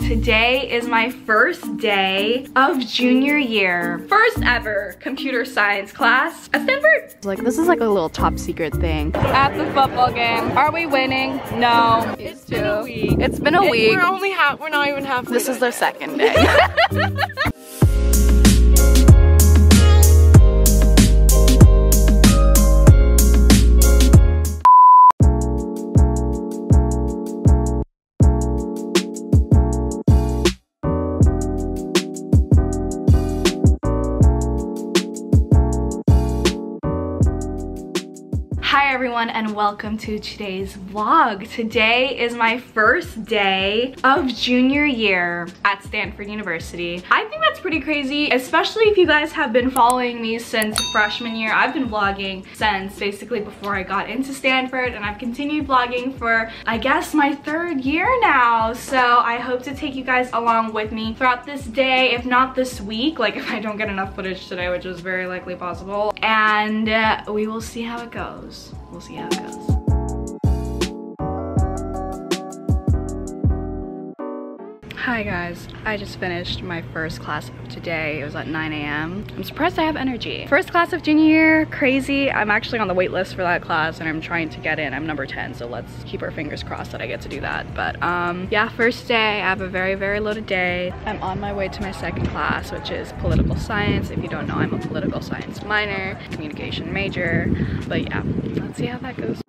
Today is my first day of junior year. First ever computer science class at Stanford. Like this is like a little top secret thing. At the football game. Are we winning? No. It's been a week. It's been a week. We're only half, we're not even half. This is their second day. Hi everyone and welcome to today's vlog. Today is my first day of junior year at Stanford University. I think that's pretty crazy, especially if you guys have been following me since freshman year. I've been vlogging since basically before I got into Stanford and I've continued vlogging for I guess my third year now. So I hope to take you guys along with me throughout this day, if not this week, like if I don't get enough footage today, which is very likely possible. And uh, we will see how it goes. We'll see how it goes. Hi guys, I just finished my first class of today. It was at 9 a.m. I'm surprised I have energy. First class of junior year, crazy. I'm actually on the wait list for that class and I'm trying to get in. I'm number 10, so let's keep our fingers crossed that I get to do that. But um, yeah, first day, I have a very, very loaded day. I'm on my way to my second class, which is political science. If you don't know, I'm a political science minor, communication major. But yeah, let's see how that goes.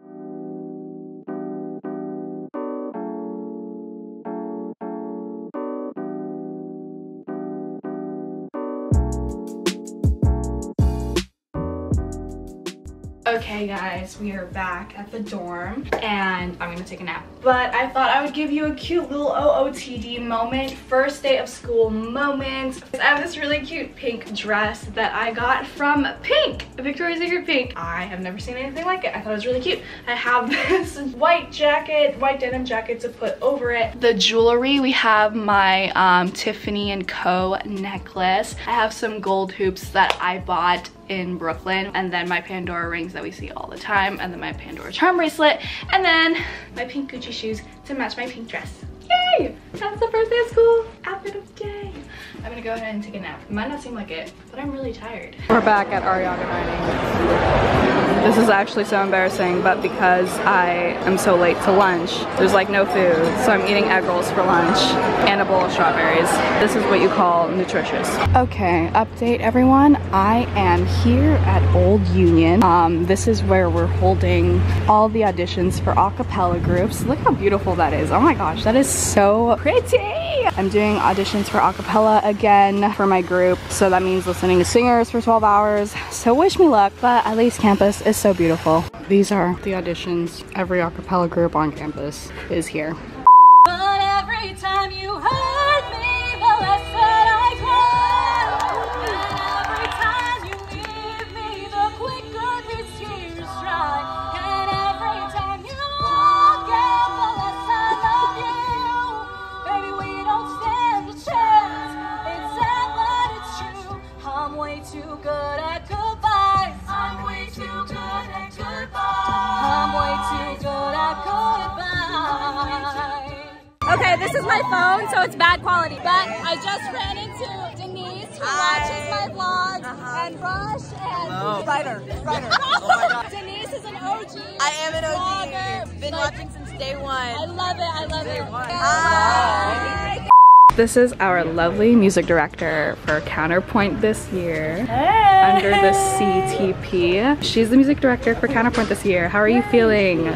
Okay guys, we are back at the dorm and I'm gonna take a nap. But I thought I would give you a cute little OOTD moment, first day of school moment. I have this really cute pink dress that I got from Pink, Victoria's Secret Pink. I have never seen anything like it. I thought it was really cute. I have this white jacket, white denim jacket to put over it. The jewelry, we have my um, Tiffany & Co necklace. I have some gold hoops that I bought in Brooklyn and then my Pandora rings that we see all the time and then my Pandora charm bracelet and then my pink Gucci shoes to match my pink dress. Yay! That's the first day of school outfit of the day. I'm gonna go ahead and take a nap. It might not seem like it, but I'm really tired. We're back at Arrillaga Dining. This is actually so embarrassing, but because I am so late to lunch, there's like no food. So I'm eating egg rolls for lunch and a bowl of strawberries. This is what you call nutritious. Okay, update everyone. I am here at Old Union. Um, this is where we're holding all the auditions for a cappella groups. Look how beautiful that is. Oh my gosh, that is so pretty. I'm doing auditions for a cappella again for my group. So that means listening to singers for 12 hours. So wish me luck, but at least campus is so beautiful. These are the auditions. Every a cappella group on campus is here. Okay, this is my phone, so it's bad quality. But I just ran into Denise, who watches my vlogs, uh-huh. and Rush and oh. Spider. Spider. Oh Denise is an OG. I am an OG. vlogger. OG. Been Like, watching since day one. I love it. I love it. Hi. This is our lovely music director for Counterpoint this year under the CTP. She's the music director for Counterpoint this year. How are you feeling?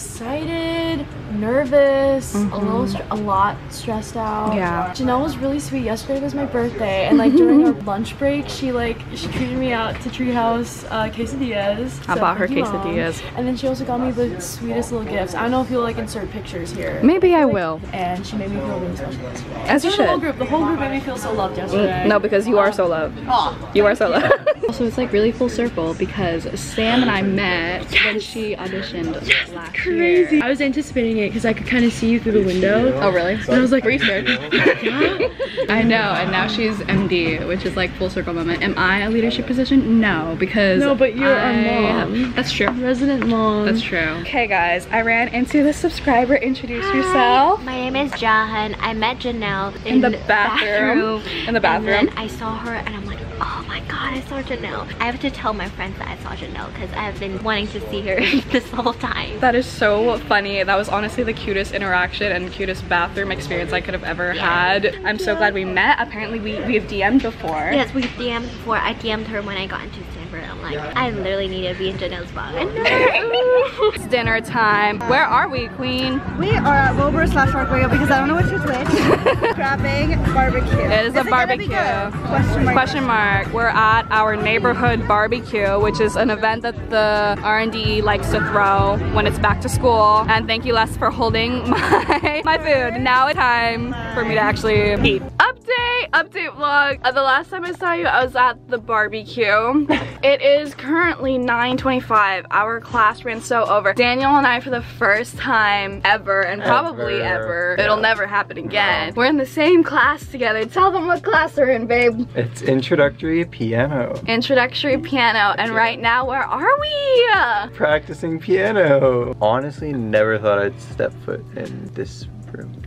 I'm feeling excited, nervous, a little, str- a lot stressed out. Yeah. Janelle was really sweet. Yesterday was my birthday, and like during our lunch break, she like she treated me out to Treehouse uh, quesadillas. I So bought her thank you, Mom. quesadillas. And then she also got me the sweetest little gifts. I don't know if you'll like insert pictures here. Maybe I will. And she made me feel really special yesterday. As you So did The whole group, the whole group made me feel so loved yesterday. No, because you are so loved. Aw. You are so loved. Also, it's like really full circle because Sam and I met when she auditioned last year. I was anticipating it because I could kind of see you through the window. Oh really? And I was like, Are? I know, and now she's MD, which is like full circle moment. Am I a leadership position? No, because No, but you're a I- mom. That's true. Resident mom. That's true. Okay guys, I ran into the subscriber. Introduce yourself. My name is Jahan. I met Janelle in, In the bathroom. In the bathroom. And then I saw her and I'm like, oh my god, I saw Janelle. I have to tell my friends that I saw Janelle because I've been wanting to see her this whole time. That is so funny. That was honestly the cutest interaction and cutest bathroom experience I could have ever had. I'm so glad we met. Apparently we, we have DM'd before. Yes, we've DM'd before. I DM'd her when I got into Stanford. I'm like, I literally need to be in Janelle's blog. I know. It's dinner time. Where are we, Queen? We are at Wilbur slash Rock because I don't know which is which. Grabbing barbecue. It is a it barbecue. Question mark. Question mark. We're at our neighborhood barbecue, which is an event that the R&D likes to throw when it's back to school. And thank you, Les, for holding my my food. Now it's time for me to actually eat. Update, update vlog. Uh, the last time I saw you, I was at the barbecue. it is currently 9:25. Our class ran so over. Daniel and I, for the first time ever, and probably ever, Ever. it'll never happen again. We're in the same class together. Tell them what class we're in, babe. It's introductory piano. Introductory piano. And right now, where are we? Practicing piano. Honestly, never thought I'd step foot in this room.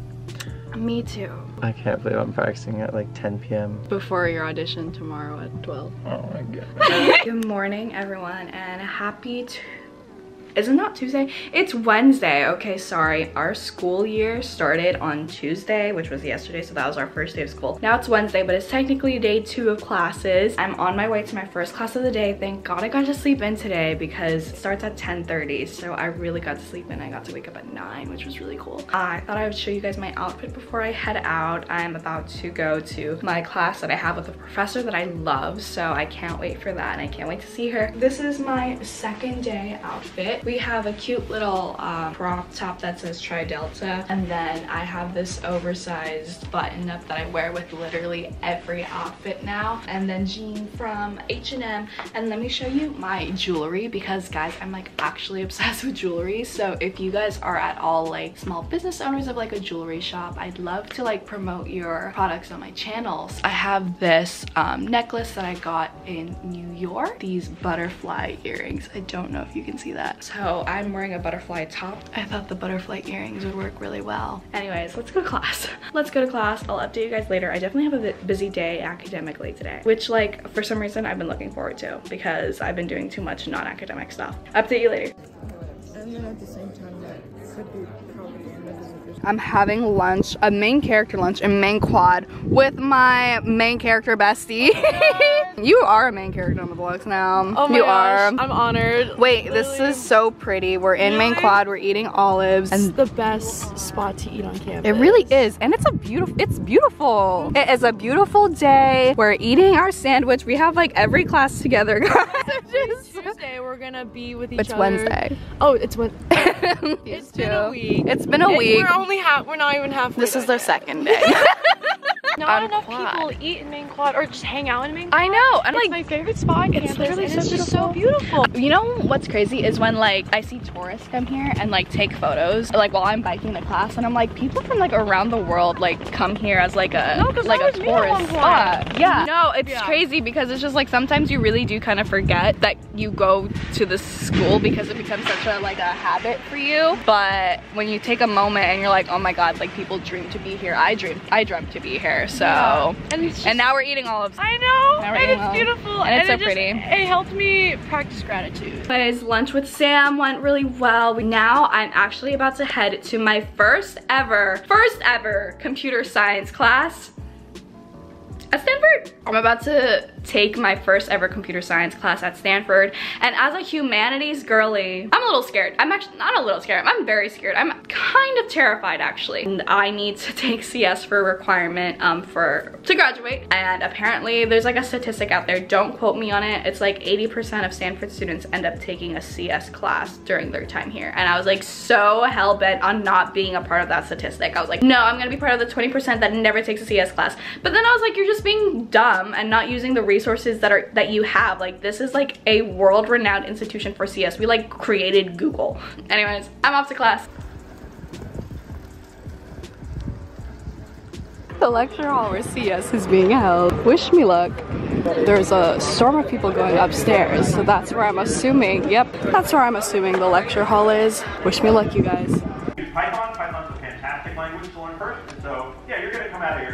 Me too. I can't believe I'm practicing at like 10 p.m. Before your audition tomorrow at 12. Oh my god. Good morning, everyone, and happy t- is it not Tuesday? It's Wednesday. Okay, sorry. Our school year started on Tuesday, which was yesterday, so that was our first day of school. Now it's Wednesday, but it's technically day two of classes. I'm on my way to my first class of the day. Thank God I got to sleep in today because it starts at 10.30, so I really got to sleep in. I got to wake up at 9, which was really cool. I thought I would show you guys my outfit before I head out. I'm about to go to my class that I have with a professor that I love, so I can't wait for that, and I can't wait to see her. This is my second day outfit. We have a cute little uh, crop top that says Tri Delta, and then I have this oversized button up that I wear with literally every outfit now, and then jean from H&M. And let me show you my jewelry because guys, I'm like actually obsessed with jewelry. So if you guys are at all like small business owners of like a jewelry shop, I'd love to like promote your products on my channels. I have this um, necklace that I got in New York. These butterfly earrings. I don't know if you can see that. So I'm wearing a butterfly top. I thought the butterfly earrings would work really well. Anyways, let's go to class. Let's go to class. I'll update you guys later. I definitely have a busy day academically today, which like for some reason I've been looking forward to because I've been doing too much non-academic stuff. Update you later. I'm having lunch, a main character lunch in main quad with my main character bestie. you are a main character on the vlogs now. Oh my you gosh, are. I'm honored. Wait, this is so pretty. We're in main quad, we're eating olives. It's the best spot to eat on campus. it really is. And it's a beautiful, it's beautiful. It is a beautiful day. We're eating our sandwich. We have like every class together, guys. It's we're gonna be with each It's other. Wednesday. Oh, it's Wednesday. it's been a week. It's been a It- week. We're only half. We're not even halfway. This is their second day. Not enough quad. people eat in main quad or just hang out in main quad. I know. And It's like, my favorite spot on it's campus. literally so just so beautiful. beautiful. You know what's crazy is when like I see tourists come here and like take photos like while I'm biking the class and I'm like people from like around the world like come here as like a No, like a was me at one tourist spot. Yeah. No, it's Yeah. crazy because it's just like sometimes you really do kind of forget that you go to the school because it becomes such a like a habit for you. But when you take a moment and you're like, oh my god, like people dream to be here. I dream I dreamt to be here. So And just, and now we're eating olives. I know, and it's olives. beautiful, And it's so it just- pretty. It helped me practice gratitude. Guys, lunch with Sam went really well. Now I'm actually about to head to my first ever, first ever computer science class at Stanford. I'm about to take my first ever computer science class at Stanford. And as a humanities girly, I'm a little scared. I'm actually not a little scared. I'm very scared. I'm kind of terrified actually. And I need to take CS for a requirement um, for to graduate. And apparently there's like a statistic out there. Don't quote me on it. It's like 80% of Stanford students end up taking a CS class during their time here. And I was like so hell bent on not being a part of that statistic. I was like, no, I'm gonna be part of the 20% that never takes a CS class. But then I was like, you're just being dumb and not using the resources that are that you have. Like this is like a world-renowned institution for CS. We like created Google. Anyways, I'm off to class. The lecture hall where CS is being held. Wish me luck. There's a storm of people going upstairs, so that's where I'm assuming, yep, that's where I'm assuming the lecture hall is. Wish me luck, you guys. Python, Python's a fantastic language to learn first, so yeah, you're gonna come out of here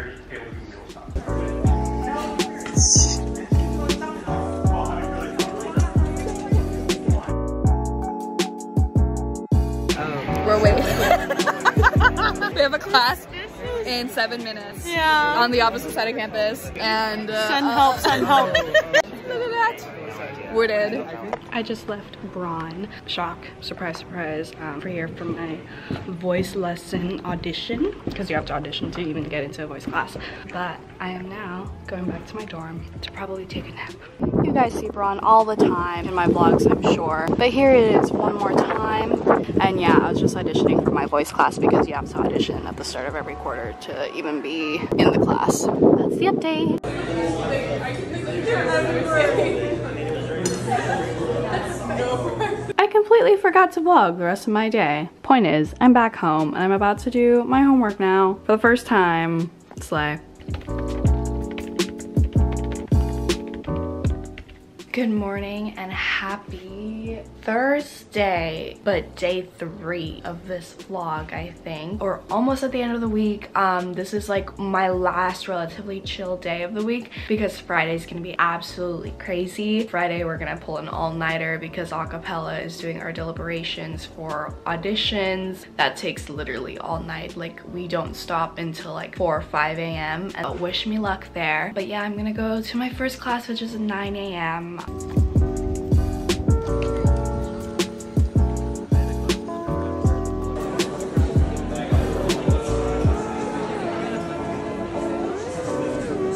We're waiting. we have a class in seven minutes. Yeah. On the opposite side of campus. And uh, Send help, send help. Look at that. We're dead. I just left Braun. Shock, surprise, surprise. Um, we're here for my voice lesson audition because you have to audition to even get into a voice class. But I am now going back to my dorm to probably take a nap. You guys see Braun all the time in my vlogs, I'm sure. But here it is one more time. And yeah, I was just auditioning for my voice class because you have to audition at the start of every quarter to even be in the class. That's the update. I completely forgot to vlog the rest of my day. Point is, I'm back home and I'm about to do my homework now for the first time. Slay. Good morning and happy Thursday, but day three of this vlog, I think. Or almost at the end of the week. Um, this is like my last relatively chill day of the week because Friday's gonna be absolutely crazy. Friday, we're gonna pull an all-nighter because acapella is doing our deliberations for auditions. That takes literally all night. Like, we don't stop until like 4 or 5 a.m. And uh, wish me luck there. But yeah, I'm gonna go to my first class, which is 9 a.m.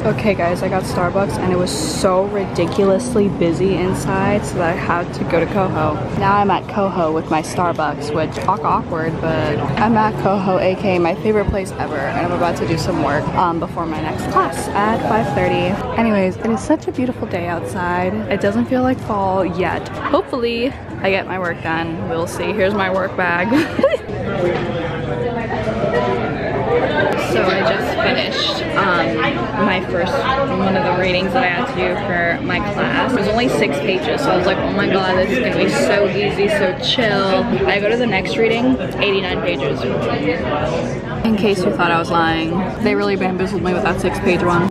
Okay guys, I got Starbucks and it was so ridiculously busy inside so that I had to go to Coho. Now I'm at Coho with my Starbucks, which awkward, but I'm at Coho, aka my favorite place ever, and I'm about to do some work um, before my next class at 5.30. Anyways, it is such a beautiful day outside. It doesn't feel like fall yet. Hopefully, I get my work done. We'll see. Here's my work bag. So I just finished um, my first one of the readings that I had to do for my class. It was only six pages, so I was like, oh my god, this is gonna be so easy, so chill. I go to the next reading, 89 pages. In case you thought I was lying, they really bamboozled me with that six page one.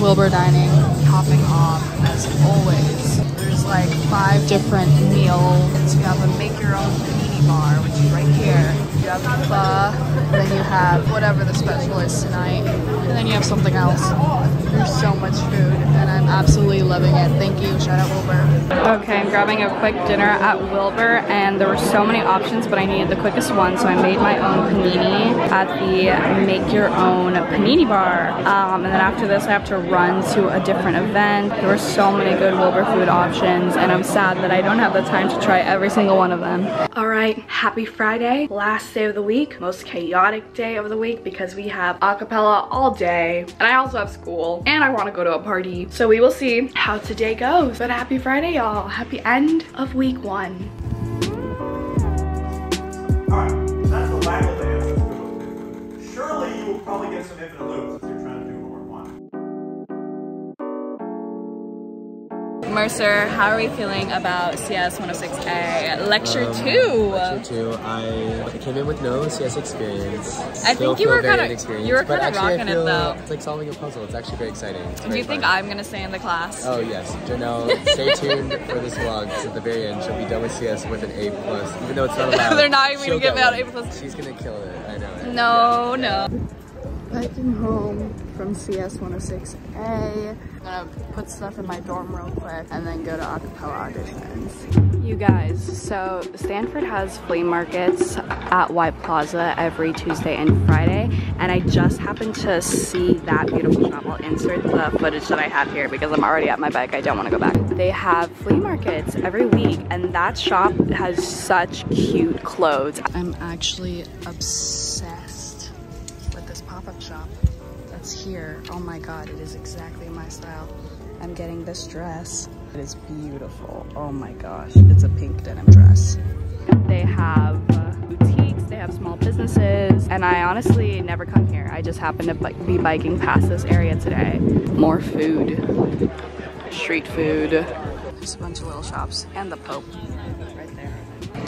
Wilbur Dining, topping off as always. There's like five different meals. You have a make your own bar, which is right here. You have pho, then you have whatever the special is tonight, and then you have something else. There's so much food, and I'm absolutely loving it. Thank you. Shout out Wilbur. Okay, I'm grabbing a quick dinner at Wilbur, and there were so many options, but I needed the quickest one, so I made my own panini at the Make Your Own Panini Bar. Um, and then after this, I have to run to a different event. There were so many good Wilbur food options, and I'm sad that I don't have the time to try every single one of them. All right, happy Friday, last day of the week, most chaotic day of the week because we have acapella all day, and I also have school, and I want to go to a party. So we will see how today goes. But happy Friday, y'all. Happy end of week one. Mercer, how are we feeling about CS 106A Lecture um, 2? Lecture two, I came in with no CS experience. I Still think you feel were very kinda- you were but kinda actually I rocking it, feel though. It's like solving a puzzle. It's actually very exciting. It's Do very you think fun. I'm gonna stay in the class? Oh yes, Janelle, stay tuned for this vlog. 'cause at the very end, she'll be done with CS with an A plus, even though it's not allowed. They're not even gonna give get out one. A plus. She's gonna kill it. I know it. No, no. Biking home from CS 106A. I'm gonna put stuff in my dorm real quick and then go to acapella auditions. You guys, so Stanford has flea markets at White Plaza every Tuesday and Friday, and I just happened to see that beautiful shop. I'll insert the footage that I have here because I'm already at my bike. I don't want to go back. They have flea markets every week, and that shop has such cute clothes. I'm actually obsessed that's here. Oh my god, it is exactly my style. I'm getting this dress. It is beautiful. Oh my gosh, it's a pink denim dress. They have uh, boutiques, they have small businesses, and I honestly never come here. I just happen to be biking past this area today. More food, street food. Just a bunch of little shops and the Pope.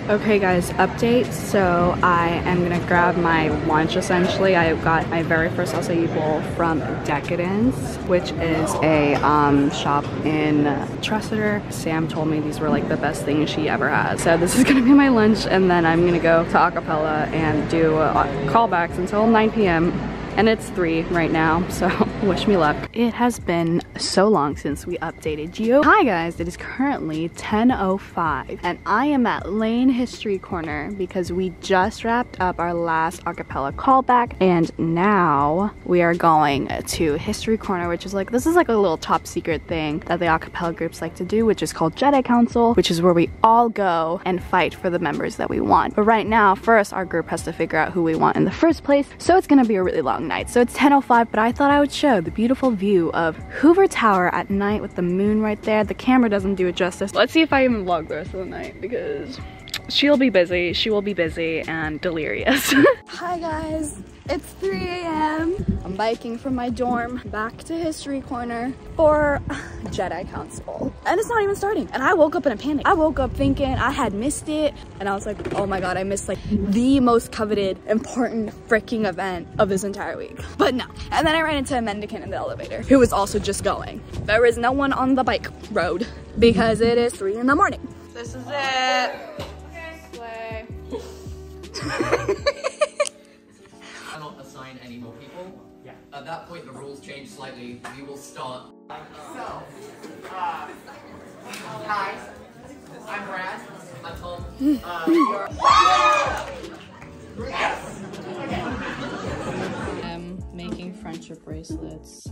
Okay guys, update. So I am gonna grab my lunch essentially. I got my very first acai bowl from Decadence, which is a um, shop in Tresidder. Sam told me these were like the best things she ever had. So this is gonna be my lunch and then I'm gonna go to Acapella and do uh, callbacks until 9 p.m and it's 3 right now, so wish me luck. It has been so long since we updated you. Hi guys, it is currently 10.05 and I am at Lane History Corner because we just wrapped up our last acapella callback and now we are going to History Corner, which is like, this is like a little top secret thing that the acapella groups like to do, which is called Jedi Council, which is where we all go and fight for the members that we want. But right now, first our group has to figure out who we want in the first place, so it's gonna be a really long night. So it's 10.05, but I thought I would show the beautiful view of Hoover Tower at night with the moon right there. The camera doesn't do it justice. Let's see if I even vlog the rest of the night because she'll be busy, she will be busy and delirious. Hi guys, it's 3 a.m. I'm biking from my dorm back to History Corner for Jedi Council. And it's not even starting. And I woke up in a panic. I woke up thinking I had missed it. And I was like, oh my God, I missed like the most coveted, important freaking event of this entire week. But no. And then I ran into a mendicant in the elevator who was also just going. There is no one on the bike road because it is three in the morning. This is it. Slay. cannot assign any more people. Yeah. At that point, the rules change slightly. We will start. So, uh, hi, I'm Brad. I'm Tom. Uh, we are. yes. I'm making friendship bracelets.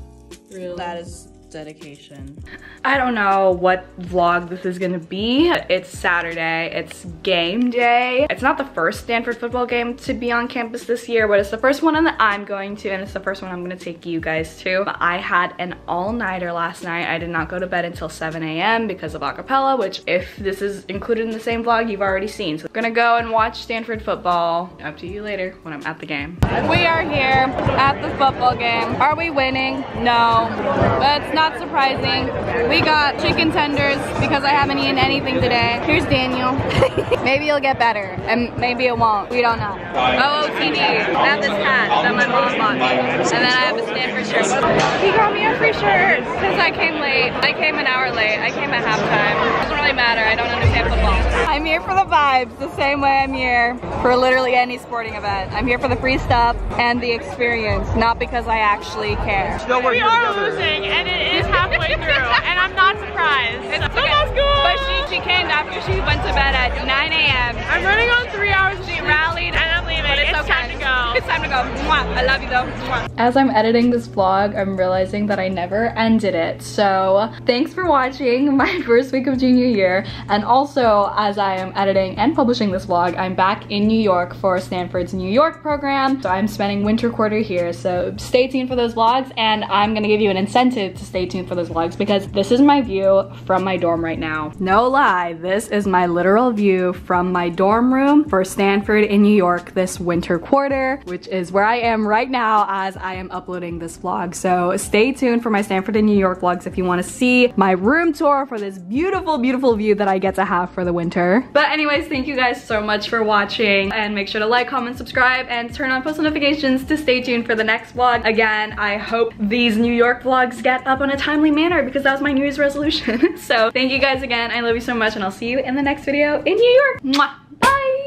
Really? That is dedication. I don't know what vlog this is gonna be. It's Saturday, it's game day. It's not the first Stanford football game to be on campus this year, but it's the first one that I'm going to, and it's the first one I'm gonna take you guys to. I had an all-nighter last night. I did not go to bed until 7 a.m. because of acapella, which if this is included in the same vlog, you've already seen. So I'm gonna go and watch Stanford football. Up to you later when I'm at the game. We are here at the football game. Are we winning? No, but it's not surprising. We got chicken tenders because I haven't eaten anything today. Here's Daniel. maybe it'll get better and maybe it won't. We don't know. OOTD. I have this hat that my mom bought me. And then I have a Stanford shirt. He got me a free shirt because I came late. I came an hour late. I came at halftime. It doesn't really matter. I don't understand football. I'm here for the vibes the same way I'm here for literally any sporting event. I'm here for the free stuff and the experience, not because I actually care. we are losing and it is halfway through and I'm not surprised. It's so okay. But she, she came after she went to bed at 9 a.m. As I'm editing this vlog, I'm realizing that I never ended it. So thanks for watching my first week of junior year. And also, as I am editing and publishing this vlog, I'm back in New York for Stanford's New York program. So I'm spending winter quarter here. So stay tuned for those vlogs and I'm gonna give you an incentive to stay tuned for those vlogs because this is my view from my dorm right now. No lie, this is my literal view from my dorm room for Stanford in New York this winter quarter, which is where I am right now as I am uploading this vlog. So stay tuned for my Stanford in New York vlogs if you wanna see my room tour for this beautiful, beautiful view that I get to have for the winter. But anyways, thank you guys so much for watching and make sure to like, comment, subscribe, and turn on post notifications to stay tuned for the next vlog. Again, I hope these New York vlogs get up on a timely manner because that was my New Year's resolution. so thank you guys again. I love you so much and I'll see you in the next video in New York. Mwah. Bye.